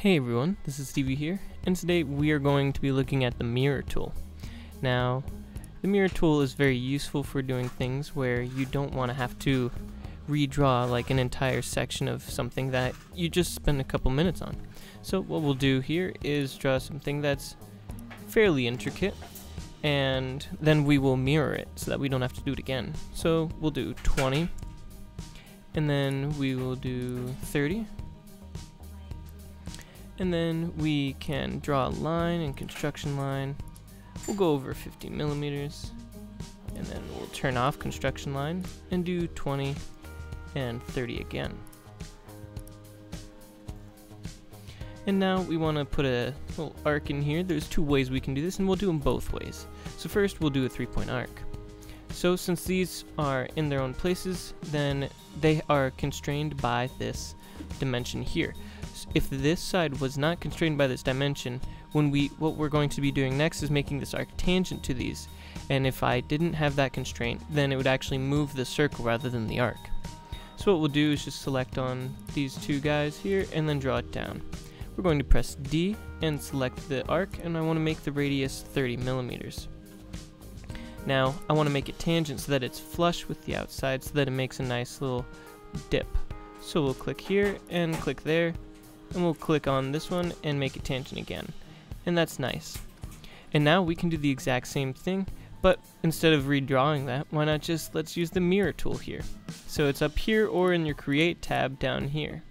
Hey everyone, this is Stevie here, and today we are going to be looking at the mirror tool. Now, the mirror tool is very useful for doing things where you don't want to have to redraw like an entire section of something that you just spend a couple minutes on. So what we'll do here is draw something that's fairly intricate, and then we will mirror it so that we don't have to do it again. So we'll do 20, and then we will do 30, and then we can draw a line and construction line. We'll go over 50 millimeters. And then we'll turn off construction line and do 20 and 30 again. And now we want to put a little arc in here. There's two ways we can do this, and we'll do them both ways. So first, we'll do a three-point arc. So since these are in their own places, then they are constrained by this dimension here if this side was not constrained by this dimension, when we what we're going to be doing next is making this arc tangent to these. And if I didn't have that constraint, then it would actually move the circle rather than the arc. So what we'll do is just select on these two guys here and then draw it down. We're going to press D and select the arc and I want to make the radius 30 millimeters. Now I want to make it tangent so that it's flush with the outside so that it makes a nice little dip. So we'll click here and click there and we'll click on this one and make it tangent again. And that's nice. And now we can do the exact same thing, but instead of redrawing that, why not just let's use the mirror tool here. So it's up here or in your create tab down here.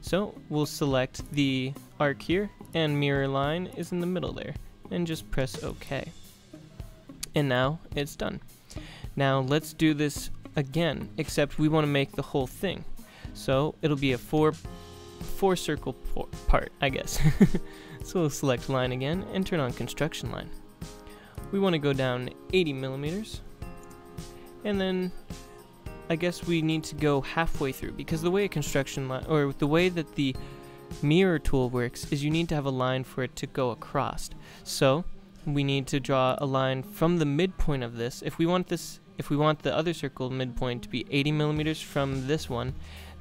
So we'll select the arc here and mirror line is in the middle there and just press OK. And now it's done. Now let's do this again, except we want to make the whole thing. So it'll be a four four circle part, I guess. so we'll select line again and turn on construction line. We want to go down 80 millimeters and then I guess we need to go halfway through because the way a construction line or the way that the mirror tool works is you need to have a line for it to go across. So we need to draw a line from the midpoint of this. If we want this if we want the other circle midpoint to be 80 millimeters from this one,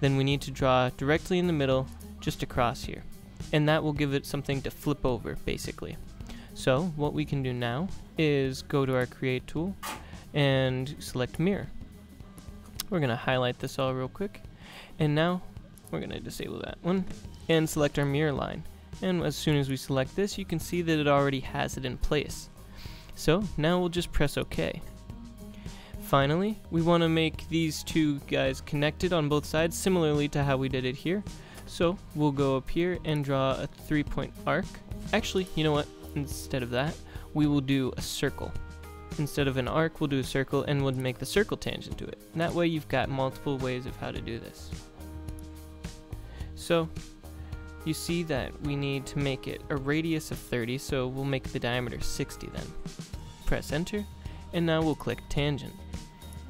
then we need to draw directly in the middle, just across here. And that will give it something to flip over, basically. So what we can do now is go to our create tool and select mirror. We're going to highlight this all real quick. And now we're going to disable that one and select our mirror line. And as soon as we select this, you can see that it already has it in place. So now we'll just press OK finally, we want to make these two guys connected on both sides, similarly to how we did it here. So we'll go up here and draw a three-point arc. Actually, you know what? Instead of that, we will do a circle. Instead of an arc, we'll do a circle and we'll make the circle tangent to it. And that way you've got multiple ways of how to do this. So, you see that we need to make it a radius of 30, so we'll make the diameter 60 then. Press enter, and now we'll click tangent.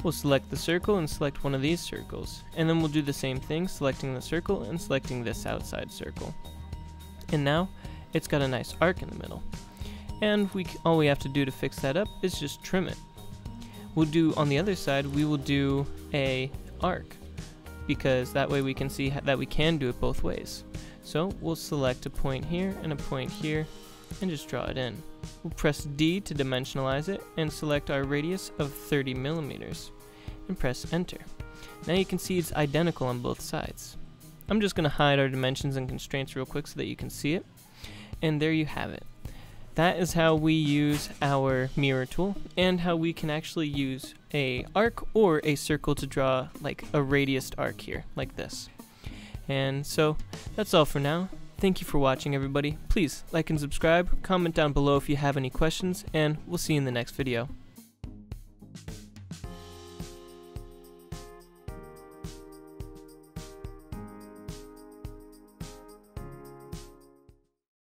We'll select the circle and select one of these circles, and then we'll do the same thing, selecting the circle and selecting this outside circle. And now, it's got a nice arc in the middle. And we all we have to do to fix that up is just trim it. We'll do, on the other side, we will do a arc, because that way we can see that we can do it both ways. So we'll select a point here and a point here, and just draw it in. We'll press D to dimensionalize it and select our radius of 30 millimeters and press enter. Now you can see it's identical on both sides. I'm just going to hide our dimensions and constraints real quick so that you can see it. And there you have it. That is how we use our mirror tool and how we can actually use a arc or a circle to draw like a radius arc here, like this. And so that's all for now. Thank you for watching everybody. Please like and subscribe, comment down below if you have any questions, and we'll see you in the next video.